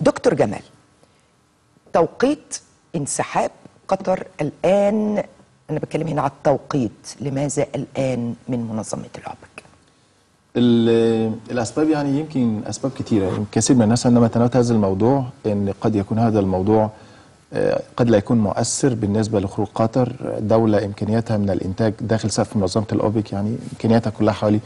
دكتور جمال توقيت انسحاب قطر الآن أنا بتكلم هنا على التوقيت لماذا الآن من منظمة الأوبك ال- الأسباب يعني يمكن أسباب كثيرة. يمكن كثير من الناس عندما تناولت هذا الموضوع إن قد يكون هذا الموضوع آه، قد لا يكون مؤثر بالنسبة لخروج قطر. دولة إمكانياتها من الإنتاج داخل سقف منظمة الأوبك يعني إمكانياتها كلها حوالي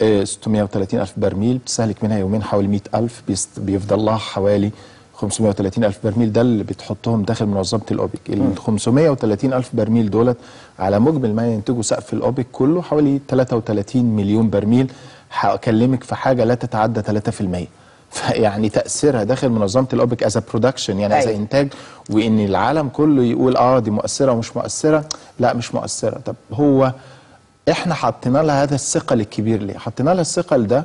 630 ألف برميل بتستهلك منها يومين حوالي 100 ألف بيفضل لها حوالي 530 ألف برميل. ده اللي بتحطهم داخل منظمة الأوبك. ال 530 ألف برميل دولت على مجمل ما ينتجه سقف الأوبك كله حوالي 33 مليون برميل. هكلمك في حاجة لا تتعدى 3% فيعني تأثيرها داخل منظمة الأوبك as production يعني as أيوة. إنتاج. وإن العالم كله يقول آه دي مؤثرة ومش مؤثرة لا مش مؤثرة. طب هو إحنا حطينا لها هذا الثقل الكبير ليه حطينا لها الثقل ده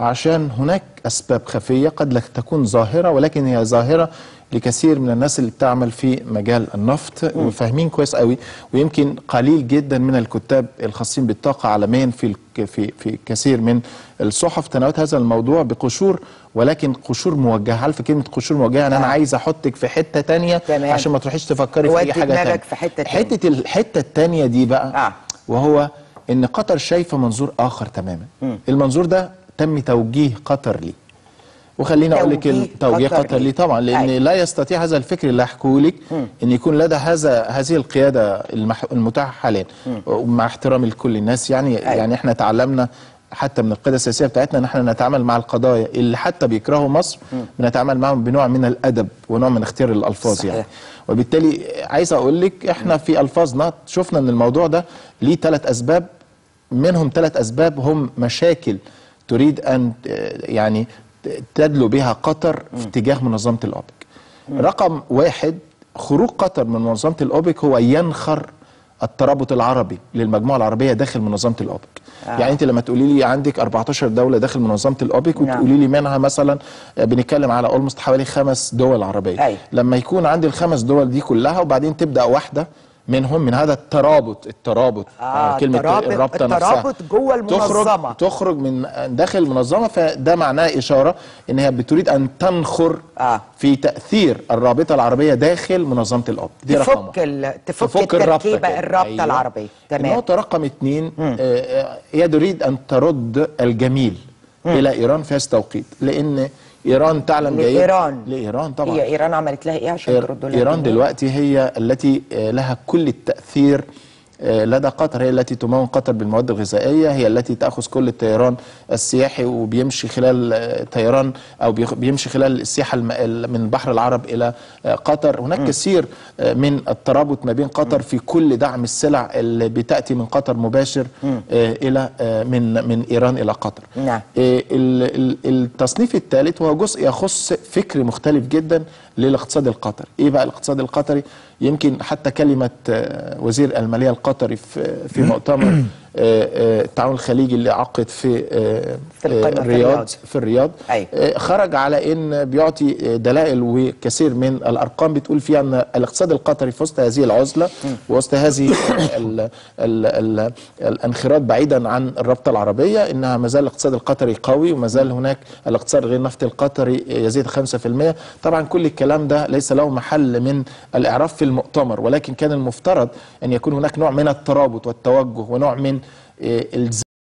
عشان هناك أسباب خفية قد لا تكون ظاهرة ولكن هي ظاهرة لكثير من الناس اللي بتعمل في مجال النفط وفاهمين كويس قوي ويمكن قليل جدا من الكتاب الخاصين بالطاقة عالميا في في في كثير من الصحف تناولت هذا الموضوع بقشور ولكن قشور موجهة عارفه كلمة قشور موجهة يعني أنا آه. عايز أحطك في حتة تانية تمام. عشان ما تروحيش تفكري في أي حاجة تانية في حتة تانية. حتة الحته التانية دي بقى آه. وهو إن قطر شايفة منظور آخر تماما. المنظور ده تم توجيه قطر ليه. وخليني أقول لك توجيه قطر قطر ليه؟ طبعا لأن أيوة. لا يستطيع هذا الفكر اللي هحكيه لك إن يكون لدى هذا هذه القيادة المح... المتاحة حاليا. ومع احترامي لكل الناس يعني أيوة. يعني إحنا تعلمنا حتى من القيادة السياسية بتاعتنا إن إحنا نتعامل مع القضايا اللي حتى بيكرهوا مصر بنتعامل معهم بنوع من الأدب ونوع من اختيار الألفاظ صحيح. يعني وبالتالي عايز أقول لك إحنا في الفاظنا شفنا إن الموضوع ده ليه ثلاث أسباب منهم ثلاث أسباب هم مشاكل تريد أن آه، يعني تدلو بها قطر في اتجاه منظمة الأوبك. رقم واحد خروج قطر من منظمة الأوبك هو ينخر الترابط العربي للمجموعة العربية داخل منظمة الأوبك. آه. يعني أنت لما تقولي لي عندك 14 دولة داخل منظمة الأوبك نعم. وتقولي لي منها مثلا آه، بنتكلم على اولموست حوالي خمس دول عربية. أيوة. لما يكون عندي الخمس دول دي كلها وبعدين تبدأ واحدة منهم من هذا الترابط الترابط آه، كلمة الترابط- الرابطة نفسها الترابط جوه المنظمة. تخرج تخرج من داخل المنظمة فده معناه إشارة إن هي بتريد أن تنخر آه. في تأثير الرابطة العربية داخل منظمة الأب دي تفك. ال... تفك, تفك الرابطة التركيبة كده. الرابطة أيوة. العربية تمام النقطة رقم اثنين آه، آه، هي تريد أن ترد الجميل إلى إيران في هذا التوقيت لأن إيران تعلم جيد لإيران. لايران طبعا هي إيران عملت لها إيه عشان ترد لها إيران؟ دلوقتي هي التي آه، لها كل التأثير لدى قطر هي التي تمون قطر بالمواد الغذائية هي التي تأخذ كل الطيران السياحي وبيمشي خلال آه، طيران أو بيخ- بيمشي خلال السياحة الم- ال- من بحر العرب إلى آه، قطر. هناك كثير آه، من الترابط ما بين قطر في كل دعم السلع اللي بتأتي من قطر مباشر آه، إلى آه، من من إيران إلى قطر. نعم. آه، ال- ال- التصنيف الثالث وهو جزء يخص فكر مختلف جدا للاقتصاد القطري. إيه بقى الاقتصاد القطري؟ يمكن حتى كلمة آه، وزير المالية القطري في في مؤتمر. التعاون الخليجي اللي عقد في آه، آه، الرياض. في الرياض أيوة. آه، خرج على إن بيعطي آه، دلائل وكثير من الأرقام بتقول فيها إن الاقتصاد القطري في وسط هذه العزلة وسط هذه ال ال ال الانخراط بعيدا عن الرابطة العربية إنها ما زال الاقتصاد القطري قوي وما زال هناك الاقتصاد غير النفطي القطري يزيد 5% طبعا كل الكلام ده ليس له محل من الإعراف في المؤتمر ولكن كان المفترض أن يكون هناك نوع من الترابط والتوجه ونوع من آه، الز